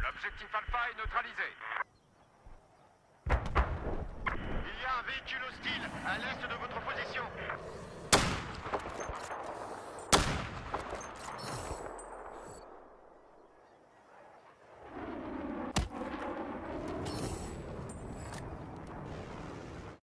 L'objectif Alpha est neutralisé. Il y a un véhicule hostile à l'est de votre position.